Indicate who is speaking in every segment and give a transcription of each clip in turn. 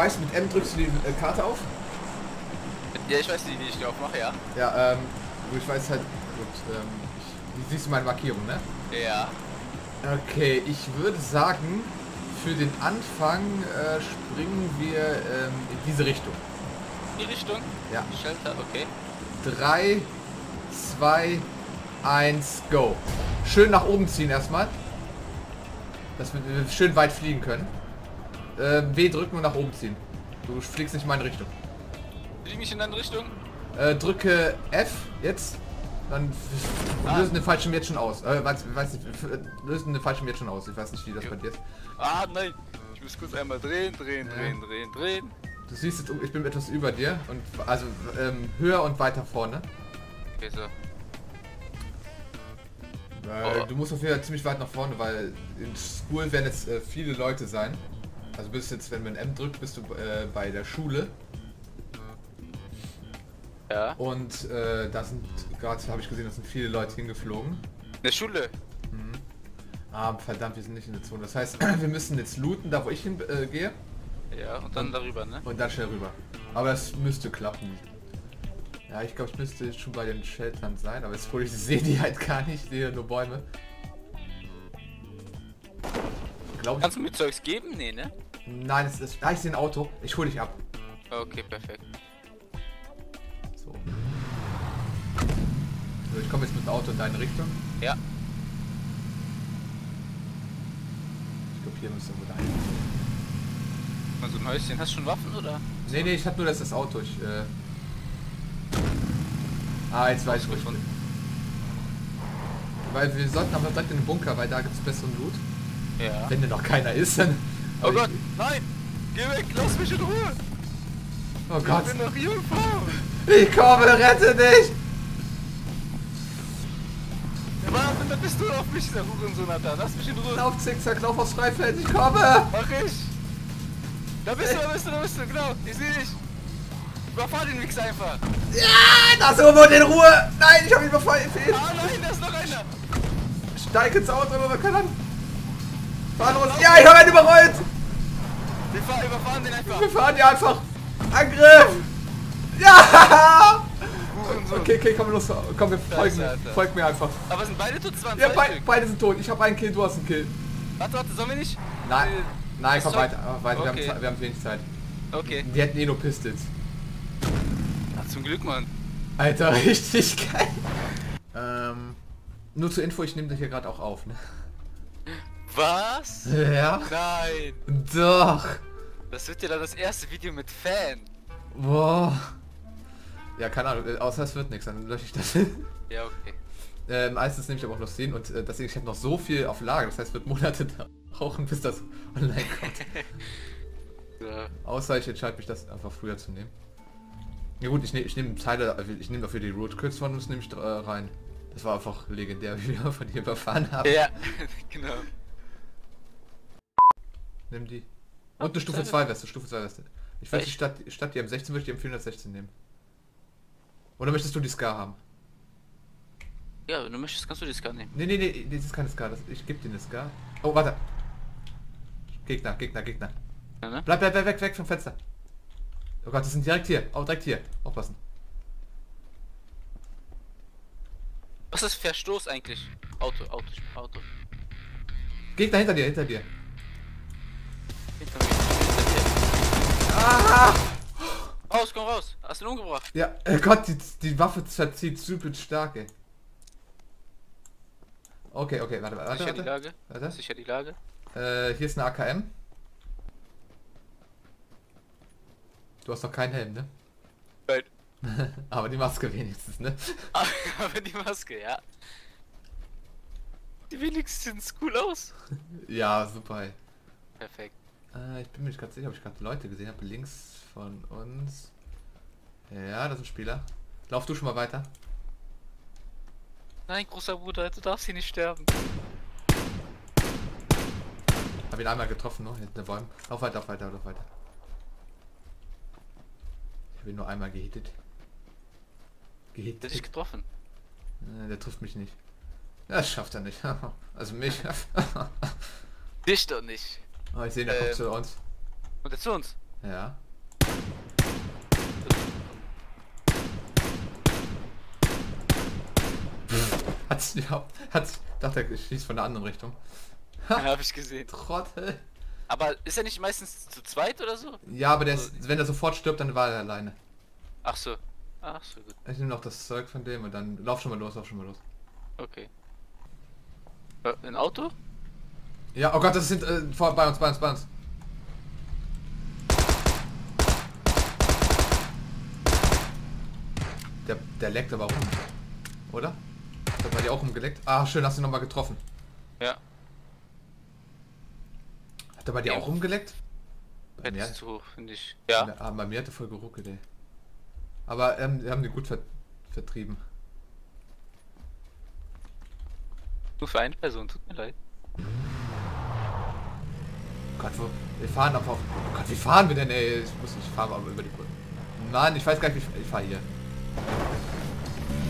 Speaker 1: weißt, mit M drückst du die äh, Karte auf?
Speaker 2: Ja, ich weiß nicht, wie ich die aufmache, ja.
Speaker 1: Ja, ähm, ich weiß halt, gut, ähm, ich, siehst du meine Markierung, ne?
Speaker 2: Ja.
Speaker 1: Okay, ich würde sagen, für den Anfang äh, springen wir ähm, in diese Richtung.
Speaker 2: Die Richtung?
Speaker 1: Ja.
Speaker 2: Shelter, okay.
Speaker 1: 3, 2, 1, go. Schön nach oben ziehen erstmal. Dass wir schön weit fliegen können. Äh, w drücken und nach oben ziehen. Du fliegst nicht in meine Richtung.
Speaker 2: Flieg mich in deine Richtung?
Speaker 1: Äh, drücke F jetzt. Dann
Speaker 2: Ah.
Speaker 1: lösen den Fallschirm jetzt schon aus. Äh, weiß, weiß nicht, lösen den Fallschirm jetzt schon aus. Ich weiß nicht, wie das bei dir ist.
Speaker 2: Ah, nein. Ich muss kurz einmal drehen, drehen,
Speaker 1: Ja.
Speaker 2: drehen, drehen, drehen.
Speaker 1: Du siehst jetzt, ich bin etwas über dir und also ähm, höher und weiter vorne.
Speaker 2: Okay, so.
Speaker 1: Weil
Speaker 2: Oh.
Speaker 1: du musst auf jeden Fall ziemlich weit nach vorne, weil in School werden jetzt äh, viele Leute sein. Also bist jetzt, wenn man M drückt, bist du äh, bei der Schule
Speaker 2: Ja.
Speaker 1: und äh, da sind gerade habe ich gesehen, da sind viele Leute hingeflogen.
Speaker 2: In der Schule.
Speaker 1: Ah, verdammt, wir sind nicht in der Zone. Das heißt, wir müssen jetzt looten, da wo ich hin äh, gehe
Speaker 2: Ja, und dann darüber, ne?
Speaker 1: und dann schnell rüber. Aber das müsste klappen. Ja, ich glaube, ich müsste schon bei den Sheltern sein, aber jetzt wohl ich sehe die halt gar nicht, ich sehe nur Bäume. Glaube
Speaker 2: Kannst du mir Zeugs geben? Nee, ne?
Speaker 1: Nein, es ist. Ich sehe ein Auto. Ich hole dich ab.
Speaker 2: Okay, perfekt.
Speaker 1: So. so. Ich komme jetzt mit dem Auto in deine Richtung.
Speaker 2: Ja.
Speaker 1: Ich glaube, hier müssen wir rein.
Speaker 2: Mal so ein Häuschen. Hast du schon Waffen oder?
Speaker 1: Nee, nee, ich habe nur das, das Auto. Ich, äh... Ah, jetzt weiß ich, wo ich bin. Weil wir sollten aber direkt in den Bunker, weil da gibt es besseren Loot.
Speaker 2: Ja.
Speaker 1: Wenn denn noch keiner ist, dann...
Speaker 2: Oh Gott, nein! Geh weg, lass mich in Ruhe!
Speaker 1: Ich, oh Gott.
Speaker 2: Ich bin noch hier und Frau!
Speaker 1: Ich komme, rette dich!
Speaker 2: Ja, warte, da bist du auf mich, der Hurensohn da. Lass mich in Ruhe.
Speaker 1: Lauf, Zickzack, lauf aufs Freifeld, ich komme!
Speaker 2: Mach ich! Da bist du, da bist du, da bist du, genau. Ich sehe dich. Überfahr den Mix einfach.
Speaker 1: Ja, lass U-Boot in Ruhe! Nein, ich habe ihn überfallen.
Speaker 2: Ah nein, da ist noch einer.
Speaker 1: Steig ins Auto, aber man kann dann... Fahr los! Ja, ich habe einen überrollt!
Speaker 2: Wir fahren, überfahren den einfach.
Speaker 1: Wir fahren hier einfach! Angriff! Ja! Okay, okay, komm los, komm, wir folgen mir, folgt mir einfach.
Speaker 2: Aber sind beide tot? 20
Speaker 1: Ja, be beide sind tot. Ich habe einen Kill, du hast einen Kill.
Speaker 2: Warte, warte, sollen wir nicht?
Speaker 1: Nein,
Speaker 2: Äh,
Speaker 1: nein,
Speaker 2: das
Speaker 1: komm weiter, weiter. Wir,
Speaker 2: Okay.
Speaker 1: haben, Ze- wir haben wenig Zeit.
Speaker 2: Okay.
Speaker 1: Die hätten eh nur Pistols.
Speaker 2: Ach, zum Glück, Mann.
Speaker 1: Alter, richtig geil. Ähm, nur zur Info, ich nehme dich hier gerade auch auf, ne?
Speaker 2: Was?
Speaker 1: Ja?
Speaker 2: Nein.
Speaker 1: Doch.
Speaker 2: Das wird ja dann das erste Video mit Fan.
Speaker 1: Boah. Ja, keine Ahnung, äh, außer es wird nichts, dann lösche ich das.
Speaker 2: Ja, okay.
Speaker 1: ähm, meistens nehme ich aber auch noch 10 und äh, deswegen, ich habe noch so viel auf Lager, das heißt, es wird Monate brauchen, bis das online kommt.
Speaker 2: Ja.
Speaker 1: Außer ich entscheide mich, das einfach früher zu nehmen. Ja gut, ich nehme ich nehm Teile, äh, ich nehme dafür die Roadkits von uns nehme ich äh, rein. Das war einfach legendär, wie wir von hier überfahren haben.
Speaker 2: Ja, genau.
Speaker 1: Nimm die. Und eine Stufe
Speaker 2: Teile.
Speaker 1: 2 Weste, Stufe 2 Weste. Ich weiß, die
Speaker 2: Echt?
Speaker 1: Stadt, statt die M16 würde ich die M416 nehmen. Oder möchtest du die Scar haben?
Speaker 2: Ja, wenn du möchtest, kannst du die Scan nehmen.
Speaker 1: Nee, nee, nee, das ist keine Scar, das, ich gebe dir eine Scar. Oh, warte. Gegner, Gegner, Gegner.
Speaker 2: Ja, ne?
Speaker 1: Bleib, bleib, bleib weg, weg vom Fenster. Oh Gott, das sind direkt hier. Oh, direkt hier. Aufpassen.
Speaker 2: Was ist Verstoß eigentlich? Auto, Auto, Auto.
Speaker 1: Gegner hinter dir, hinter dir. Ah!
Speaker 2: Raus, komm raus. Hast du ihn umgebracht?
Speaker 1: Ja, äh Gott, die, die Waffe verzieht super stark, ey. Okay, okay, warte, warte,
Speaker 2: Sicher die
Speaker 1: warte.
Speaker 2: Lage?
Speaker 1: Warte.
Speaker 2: Sicher die Lage?
Speaker 1: Äh, hier ist eine AKM. Du hast noch keinen Helm, ne?
Speaker 2: Nein.
Speaker 1: Aber die Maske wenigstens, ne?
Speaker 2: Aber die Maske, ja. Die wenigstens cool aus.
Speaker 1: Ja, super, ey.
Speaker 2: Perfekt.
Speaker 1: Äh, ich bin mir nicht ganz sicher, ob ich gerade Leute gesehen habe. Links von uns. Ja, das sind Spieler. Lauf du schon mal weiter.
Speaker 2: Nein, großer Bruder, du darfst hier nicht sterben.
Speaker 1: Hab ihn einmal getroffen, noch hinter den Bäumen. Lauf weiter, lauf weiter, lauf weiter. Ich habe ihn nur einmal gehittet.
Speaker 2: Der hat dich
Speaker 1: Gehittet.
Speaker 2: getroffen.
Speaker 1: Äh, der trifft mich nicht. Das schafft er nicht. also mich.
Speaker 2: Dich doch nicht.
Speaker 1: Oh, ich sehe, der kommt
Speaker 2: Ähm.
Speaker 1: zu uns.
Speaker 2: Und jetzt zu uns.
Speaker 1: Ja. Hat's ja, hat's, dachte er schießt von der anderen Richtung.
Speaker 2: Ja, hab ich gesehen.
Speaker 1: Trottel.
Speaker 2: Aber ist er nicht meistens zu zweit oder so?
Speaker 1: Ja, aber der ist, wenn er sofort stirbt, dann war er alleine.
Speaker 2: Ach so. Ach so, gut.
Speaker 1: Ich nehme noch das Zeug von dem und dann lauf schon mal los, lauf schon mal los.
Speaker 2: Okay. Äh, ein Auto?
Speaker 1: Ja, oh Gott, das sind äh, vor, bei uns, bei uns, bei uns. Der, der leckt aber rum. Oder? Hat er bei dir auch rumgeleckt? Ah, schön, hast du nochmal getroffen.
Speaker 2: Ja.
Speaker 1: Hat er bei dir
Speaker 2: Ja.
Speaker 1: auch rumgeleckt? Bei mir,
Speaker 2: hoch, finde ich. Ja.
Speaker 1: ah, bei mir hat er voll geruckelt, ey. Aber ähm, wir haben die gut ver vertrieben.
Speaker 2: Nur für eine Person, tut mir leid.
Speaker 1: Gott, wo, wir fahren auf, auf... Oh Gott, wie fahren wir denn, ey? Ich muss nicht fahren, aber über die Brücke. Mann, ich weiß gar nicht, wie ich, ich fahre hier.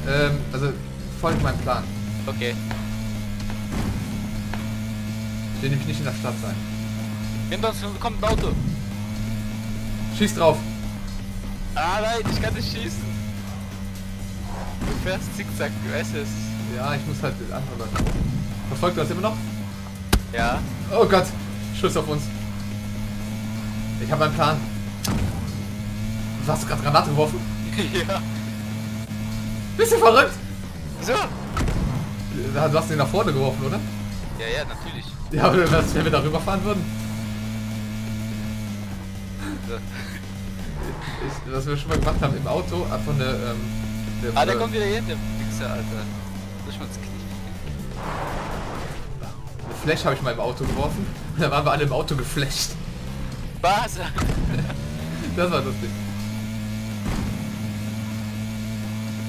Speaker 1: Ähm, also, folgt meinem Plan.
Speaker 2: Okay.
Speaker 1: Ich will nämlich nicht in der Stadt sein.
Speaker 2: Hinter uns kommt ein Auto.
Speaker 1: Schieß drauf.
Speaker 2: Ah nein, ich kann nicht schießen. Du fährst zickzack, du weißt es.
Speaker 1: Ja, ich muss halt den anderen. Verfolgt du das immer noch?
Speaker 2: Ja.
Speaker 1: Oh Gott, Schuss auf uns. Ich habe einen Plan. Du hast gerade Granate geworfen.
Speaker 2: ja.
Speaker 1: Bist du verrückt?
Speaker 2: So.
Speaker 1: Du hast ihn nach vorne geworfen, oder?
Speaker 2: Ja, ja, natürlich.
Speaker 1: Ja, aber was, wenn wir darüber fahren würden?
Speaker 2: So.
Speaker 1: Ich, was wir schon mal gemacht haben im Auto, von der, ähm, der,
Speaker 2: Ah, der kommt wieder hier, der Wichser, Alter. Ich mal ins Knie?
Speaker 1: Flash habe ich mal im Auto geworfen. Und da waren wir alle im Auto geflasht.
Speaker 2: Was?
Speaker 1: Das war lustig.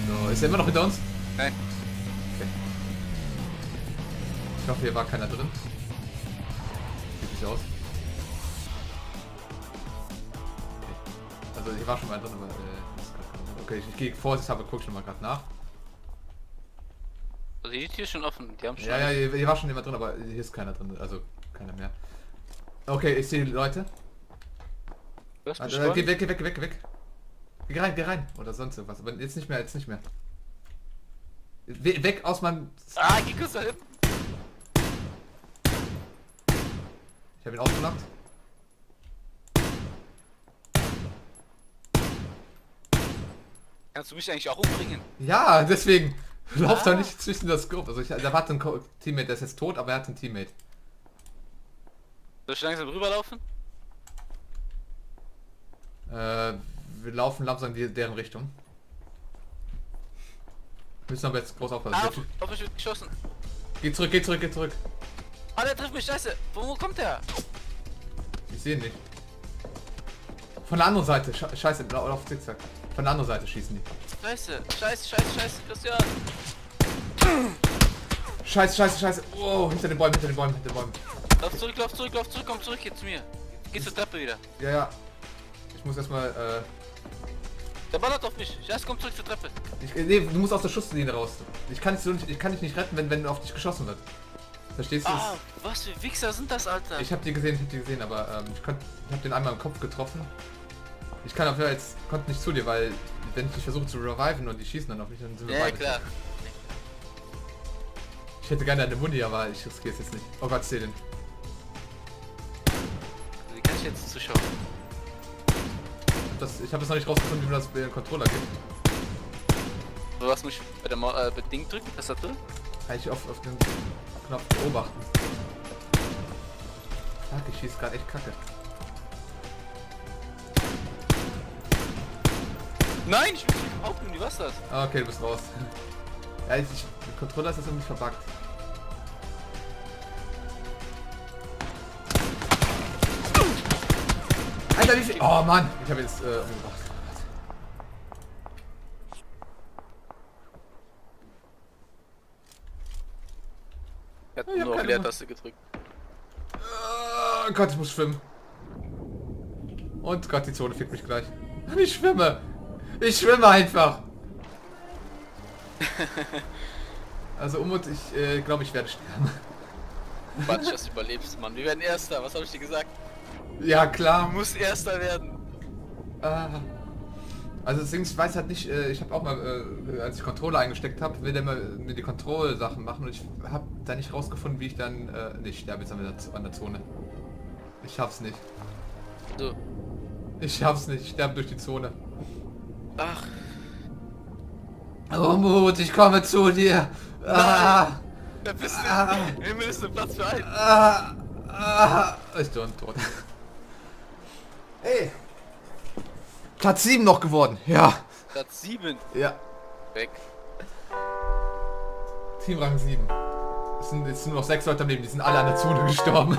Speaker 1: So, ist er immer noch hinter uns?
Speaker 2: Nein.
Speaker 1: Okay. Ich hoffe, hier war keiner drin. Sieht nicht aus. Okay. Also hier war schon mal drin, aber äh. Okay, ich, ich gehe vorsichtshalber, guck schon mal gerade nach.
Speaker 2: Also die Tür ist schon offen, die haben schon...
Speaker 1: Ja, ja, hier, hier war schon jemand drin, aber hier ist keiner drin, also keiner mehr. Okay, ich sehe Leute. Also,
Speaker 2: beschworen?
Speaker 1: geh weg, geh weg, geh weg, geh weg. Geh rein, geh rein. Oder sonst irgendwas. Aber jetzt nicht mehr, jetzt nicht mehr. We weg aus meinem...
Speaker 2: Ah, geh kurz da hinten.
Speaker 1: Ich habe ihn ausgenockt.
Speaker 2: Kannst du mich eigentlich auch umbringen?
Speaker 1: Ja, deswegen. Lauf doch nicht zwischen das Scope. Also ich, da war ein Teammate, der ist jetzt tot, aber er hat einen Teammate.
Speaker 2: Soll ich langsam rüberlaufen?
Speaker 1: Äh, wir laufen langsam in die, deren Richtung. Müssen aber jetzt groß aufpassen.
Speaker 2: Ah, auf, auf mich wird geschossen.
Speaker 1: Geh zurück, geh zurück, geh zurück.
Speaker 2: Ah, der trifft mich, scheiße. Von wo kommt der?
Speaker 1: Ich sehe ihn nicht. Von der anderen Seite. Sche Scheiße, auf Zickzack. Von der anderen Seite schießen die.
Speaker 2: Scheiße, scheiße, scheiße, scheiße, Christian.
Speaker 1: Scheiße, scheiße, scheiße. Oh, hinter den Bäumen, hinter den Bäumen, hinter den Bäumen.
Speaker 2: Lauf zurück, lauf zurück, lauf zurück, komm zurück hier zu mir. Geh zur Treppe wieder.
Speaker 1: Ja, ja. Ich muss erstmal, äh...
Speaker 2: Der ballert auf mich. Scheiße, komm zurück zur Treppe.
Speaker 1: Ich, äh, nee, du musst aus der Schusslinie raus. Ich kann dich, so nicht, ich kann dich nicht retten, wenn, wenn auf dich geschossen wird. Verstehst du?
Speaker 2: Ah, was für Wichser sind das, Alter?
Speaker 1: Ich hab die gesehen, ich hab die gesehen, aber ähm, ich, konnt, ich hab den einmal im Kopf getroffen. Ich kann auf jeden Fall jetzt, konnte nicht zu dir, weil wenn ich dich versuche zu reviven und die schießen dann auf mich, dann sind wir
Speaker 2: ja,
Speaker 1: beide.
Speaker 2: klar.
Speaker 1: Ich hätte gerne eine Muni, aber ich riskiere es jetzt nicht. Oh Gott, seh den.
Speaker 2: Wie kann ich jetzt zuschauen?
Speaker 1: Das, ich habe jetzt noch nicht rausgefunden, wie man das bei dem Controller gibt.
Speaker 2: Du hast mich bei der Mau- äh, Ding drücken, Tastatur?
Speaker 1: Kann ich auf, auf den Knopf beobachten. Fuck, ich schieße gerade echt kacke.
Speaker 2: Nein, ich will nicht aufnehmen, wie war's das?
Speaker 1: Ah, Okay, du bist raus. Ja, ich, ich, der Controller ist jetzt irgendwie verbuggt. Alter, wie viel... Oh Mann, ich habe jetzt äh, umgebracht.
Speaker 2: Ich hab
Speaker 1: Ich hab
Speaker 2: nur auf Leertaste gedrückt.
Speaker 1: Oh Gott, ich muss schwimmen. Und Gott, die Zone fickt mich gleich. Ich schwimme. Ich schwimme einfach. Also Umut, ich äh, glaube, ich werde sterben.
Speaker 2: Quatsch, dass du überlebst, Mann. Wir werden Erster, was habe ich dir gesagt?
Speaker 1: Ja,
Speaker 2: Du
Speaker 1: klar.
Speaker 2: musst Erster werden.
Speaker 1: Ah. Also deswegen, ich weiß halt nicht, äh, ich habe auch mal, äh, als ich Controller eingesteckt habe, will der mal mir die Control-Sachen machen und ich habe da nicht rausgefunden, wie ich dann, äh, nicht sterbe jetzt an der, an der Zone. Ich schaff's nicht.
Speaker 2: So.
Speaker 1: Ich schaff's nicht, ich sterbe durch die Zone.
Speaker 2: Ach,
Speaker 1: Oh Mut, ich komme zu dir. Ah,
Speaker 2: da bist du.
Speaker 1: Ah.
Speaker 2: Himmel ist nur Platz für einen.
Speaker 1: ah, ah. Ich bin tot. Hey. Platz 7 noch geworden. Ja.
Speaker 2: Platz 7.
Speaker 1: Ja.
Speaker 2: Weg.
Speaker 1: Teamrang 7. Es sind jetzt nur noch sechs Leute am Leben, die sind alle an der Zone gestorben.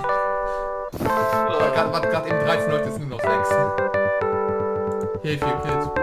Speaker 1: Gerade waren gerade eben 13 Leute, es sind nur noch sechs. Hier, vier Kills.